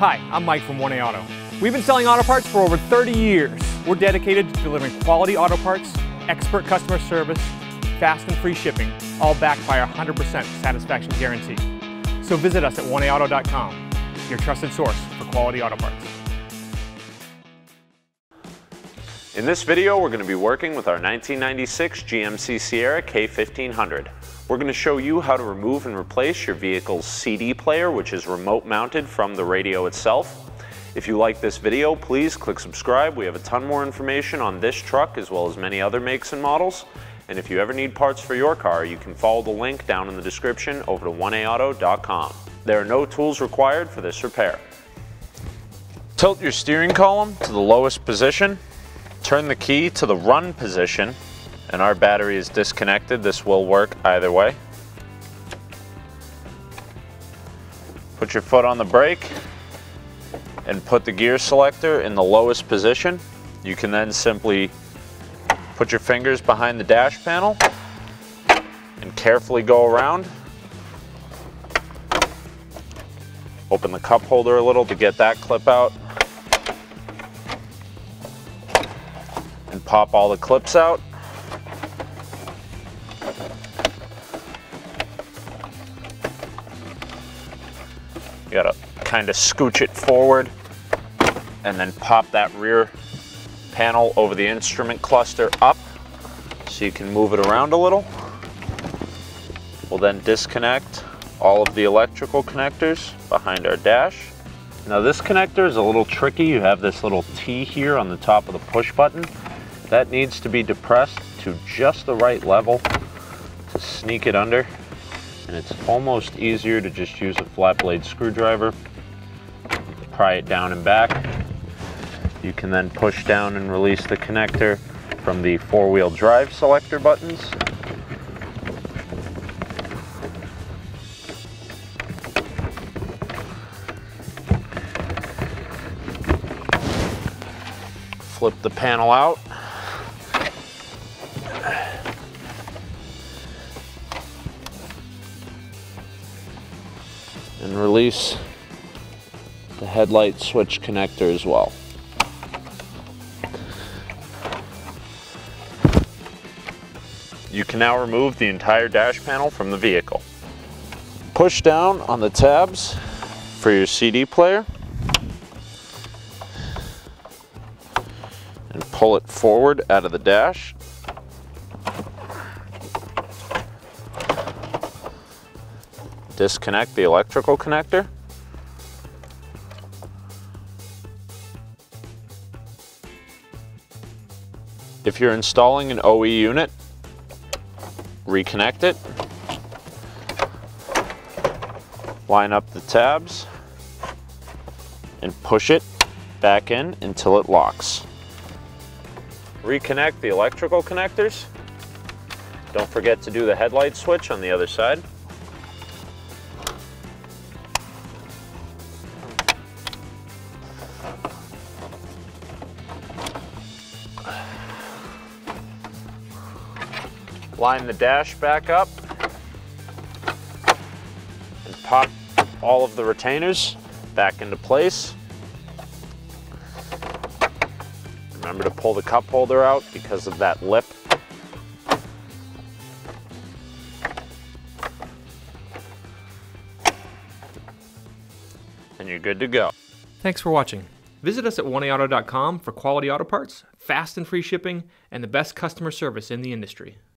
Hi, I'm Mike from 1A Auto. We've been selling auto parts for over 30 years. We're dedicated to delivering quality auto parts, expert customer service, fast and free shipping, all backed by our 100% satisfaction guarantee. So visit us at 1AAuto.com, your trusted source for quality auto parts. In this video, we're going to be working with our 1996 GMC Sierra K1500. We're going to show you how to remove and replace your vehicle's CD player, which is remote mounted from the radio itself. If you like this video, please click subscribe. We have a ton more information on this truck as well as many other makes and models. And if you ever need parts for your car, you can follow the link down in the description over to 1aauto.com. There are no tools required for this repair. Tilt your steering column to the lowest position. Turn the key to the run position and our battery is disconnected. This will work either way. Put your foot on the brake and put the gear selector in the lowest position. You can then simply put your fingers behind the dash panel and carefully go around. Open the cup holder a little to get that clip out. And pop all the clips out. You gotta kind of scooch it forward and then pop that rear panel over the instrument cluster up so you can move it around a little. We'll then disconnect all of the electrical connectors behind our dash. Now this connector is a little tricky. You have this little T here on the top of the push button. That needs to be depressed to just the right level to sneak it under and it's almost easier to just use a flat blade screwdriver, pry it down and back. You can then push down and release the connector from the four-wheel drive selector buttons. Flip the panel out. And release the headlight switch connector as well. You can now remove the entire dash panel from the vehicle. Push down on the tabs for your CD player and pull it forward out of the dash disconnect the electrical connector. If you're installing an OE unit, reconnect it. Line up the tabs and push it back in until it locks. Reconnect the electrical connectors. Don't forget to do the headlight switch on the other side. Line the dash back up and pop all of the retainers back into place. Remember to pull the cup holder out because of that lip. And you're good to go. Thanks for watching. Visit us at 1AAuto.com for quality auto parts, fast and free shipping, and the best customer service in the industry.